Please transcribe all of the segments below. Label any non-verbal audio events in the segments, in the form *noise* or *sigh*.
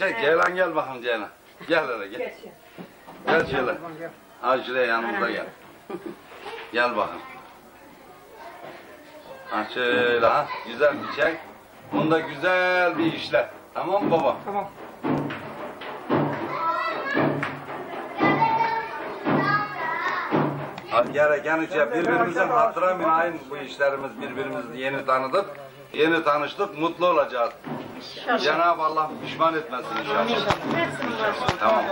çek. Ceylan gel bakalım Ceylan. Gel hele gel. Gel şöyle. Ha şuraya yanımıza gel. *laughs* Gel bakalım. Ha şöyle ha. Güzel bir çek. Bunda güzel bir işle. Tamam mı baba? Tamam. Hadi gerekenizce birbirimizin hatıra mülayim bu işlerimiz birbirimizi yeni tanıdık. Yeni tanıştık, mutlu olacağız. Cenab-ı Allah pişman etmesin inşallah. Tamam.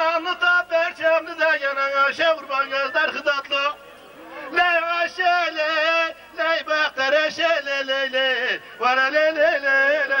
Aman anı da perçemli de yanana Şey kurban gözler kıdatlı. Ley aşe ley Ley baktere şe ley ley ley Vara ley ley ley Ley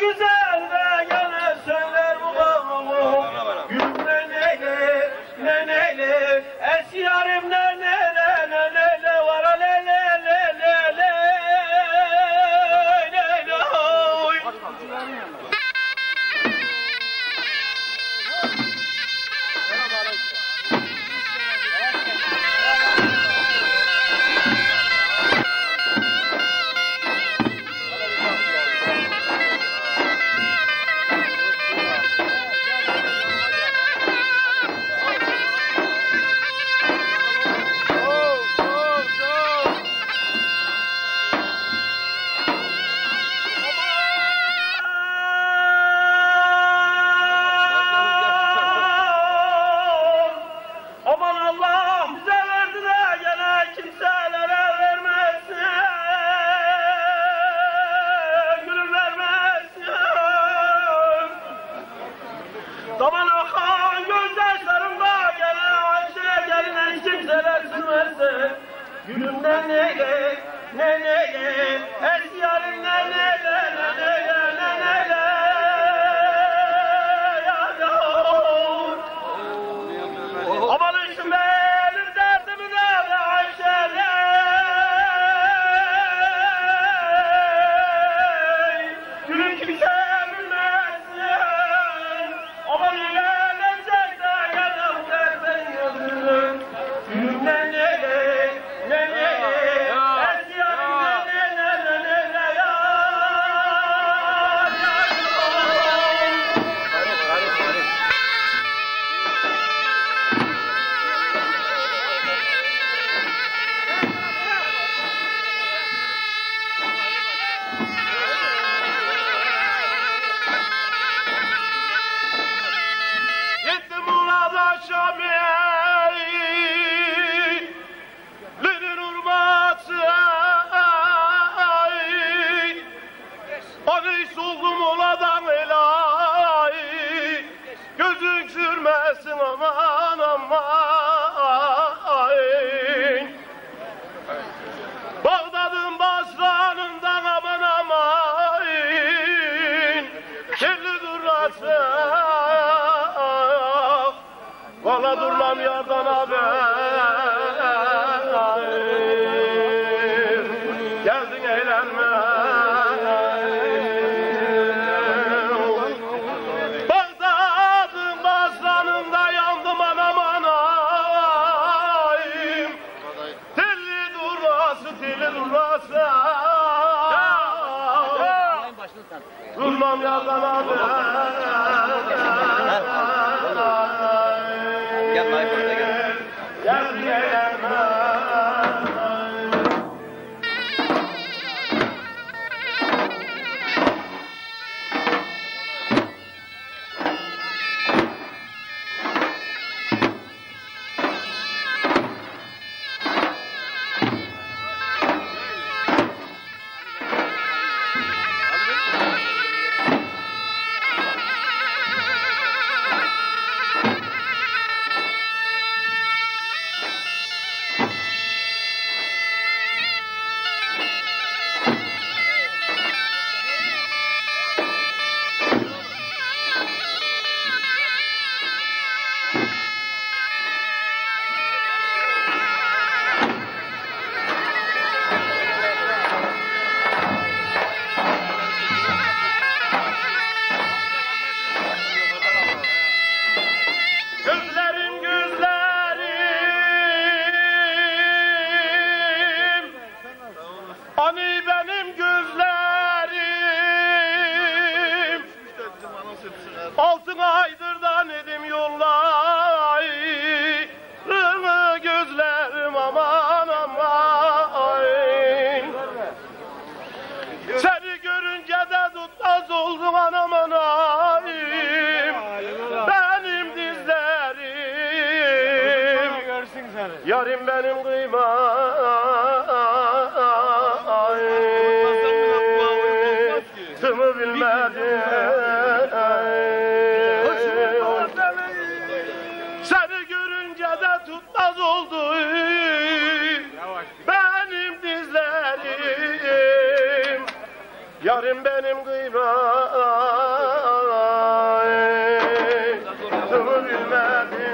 güzel Zaman akan gözyaşlarımda gelen Ayşe'ye gelinen kimseler sürmezse. Gülümden ne ne ne ne ne, her yarın ne ne haber. Geldin eğlenme. Bağdat'ın başlarında yandım anam anayım. Telli durması, telli durması. Durmam yardan haber. Gel Mayfur'da gel. Geldin Yarim benim kıymatımı bilmedi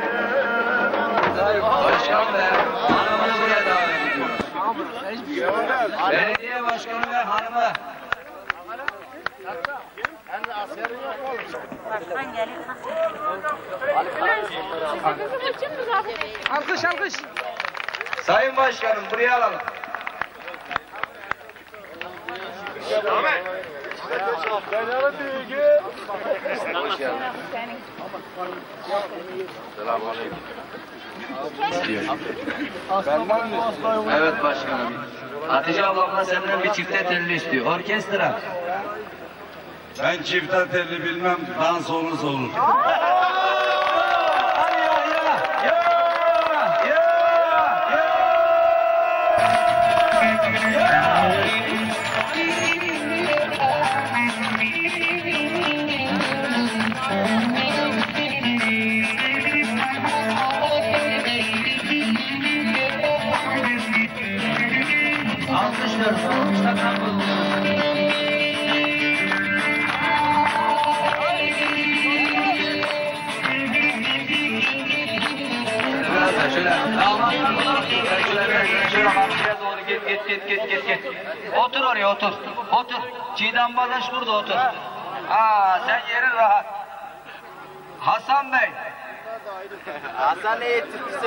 Başkan ve hanımını buraya davet ediyoruz. Belediye başkanı ve hanımı. Başkan. Alkış alkış. Sayın Başkanım buraya alalım. Evet başkanım. Hatice ablamla senden bir çifte telli istiyor. Orkestra. Ben çifte telli bilmem, dans olursa olur. Hadi Otur otur. Çiğdem Badaş burada otur. Aa sen yerin rahat. Hasan Bey. Hasan ne etkisi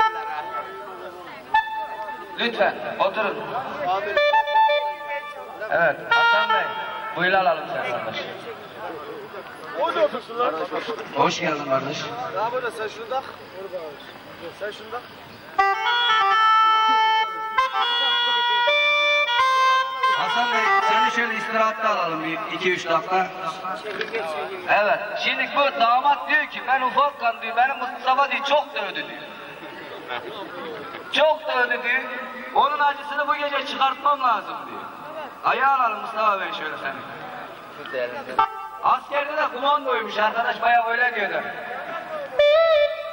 Lütfen oturun. Evet Hasan Bey. Buyur alalım sen kardeş. Hoş geldin kardeş. Daha burada sen şurada. Sen şurada. Hasan Bey şöyle istirahatte alalım bir iki üç dakika. Evet şimdi bu damat diyor ki ben ufakken diyor benim Mustafa diyor çok dövdü diyor. Çok dövdü diyor. Onun acısını bu gece çıkartmam lazım diyor. Ayağa alalım Mustafa Bey şöyle seni. Askerde de kumandoymuş arkadaş bayağı öyle diyordu.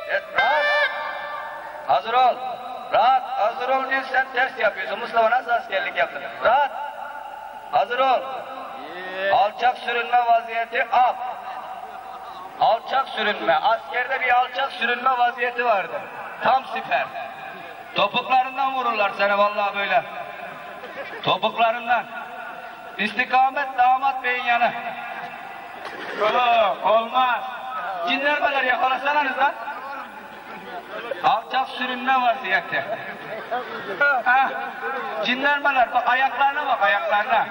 Evet, rahat. Hazır ol. Rahat. Hazır ol diyor sen ters yapıyorsun. Mustafa nasıl askerlik yaptın? Rahat. Hazır ol. Alçak sürünme vaziyeti al. Alçak sürünme. Askerde bir alçak sürünme vaziyeti vardı. Tam siper. Topuklarından vururlar seni vallahi böyle. Topuklarından. İstikamet damat beyin yanı. Yok olmaz. Cinlermeler yakalasanız lan. Alçak sürünme vaziyette. Ha, cinlermeler bak ayaklarına bak ayaklarına.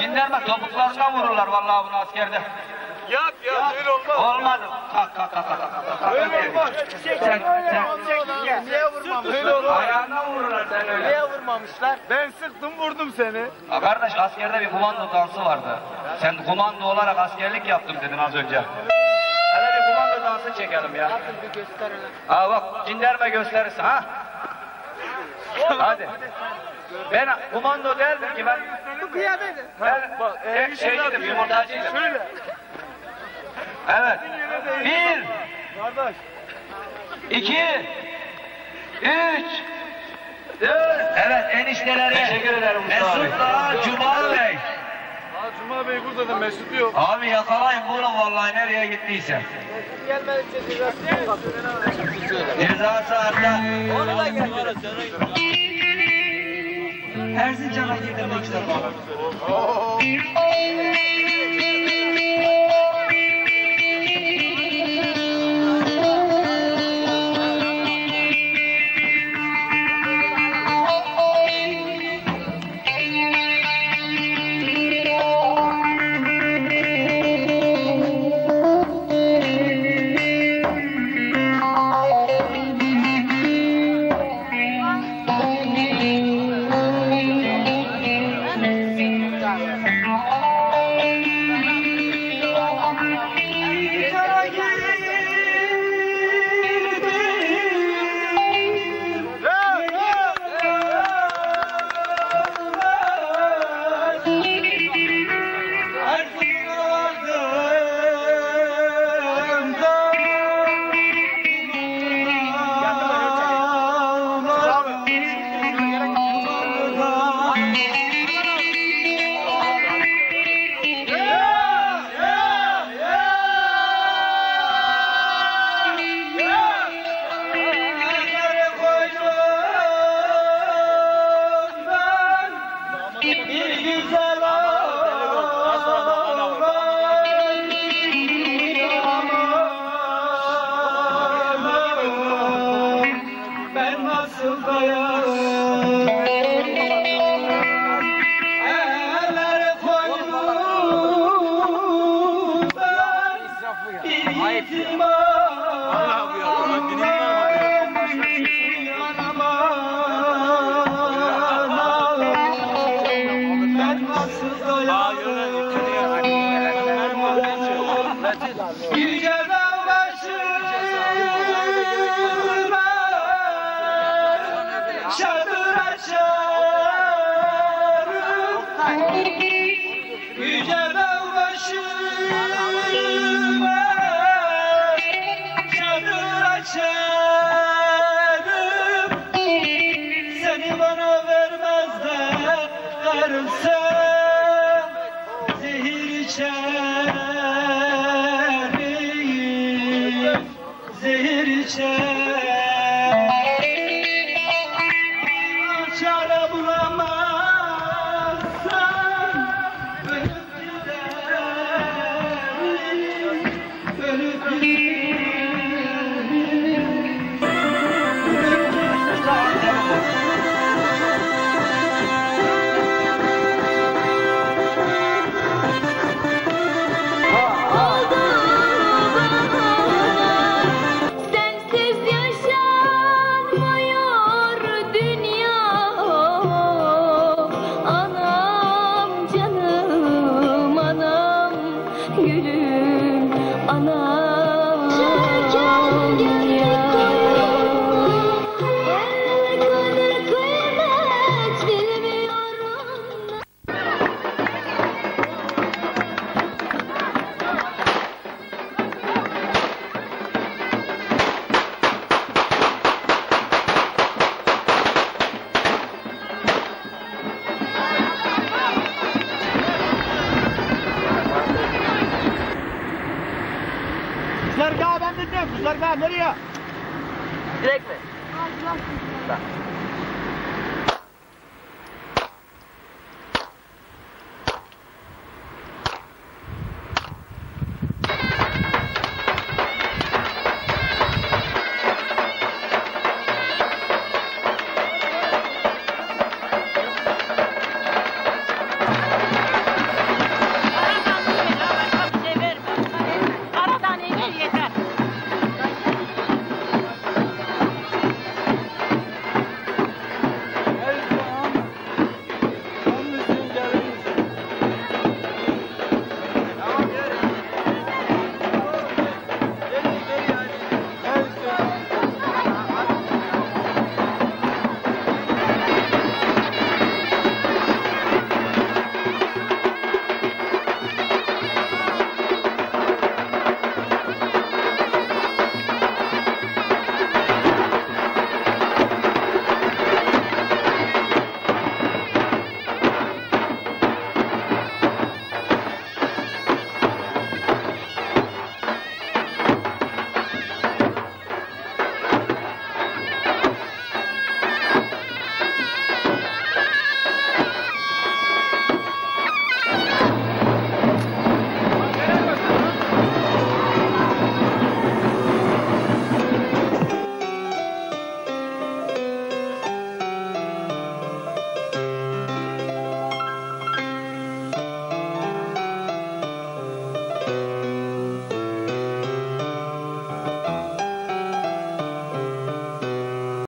Cinlerme topuklarından vururlar vallahi bunu askerde. Yap ya öyle olmaz. Olmadı. Kalk kalk kalk kalk. Öyle olmaz. Sen, sen. Niye vurmamışlar? Öyle olmaz. Ayağından vururlar sen öyle. Niye vurmamışlar? Ben sıktım vurdum seni. Ha kardeş askerde bir komando dansı vardı. Sen komando olarak askerlik yaptım dedin az önce. Hele bir komando dansı çekelim ya. Bir gösterelim. Ha bak cinderme gösterisi ha. Hadi. Ben komando değildim ki ben. Bu kıyafeti. Ben Bak, e, eğer şeyciydim, yumurtacıydım. Şöyle. Evet. Bir, Kardeş. iki, üç, dört. Evet enişteleri. Teşekkür ederim Mesut'la Cuma Bey. Cuma Bey burada da Mesut yok. Abi yakalayın bunu vallahi nereye gittiyse. Gelmedikçe biraz Cezası arta. Onu da getir. Erzincan'a Thank you. Seni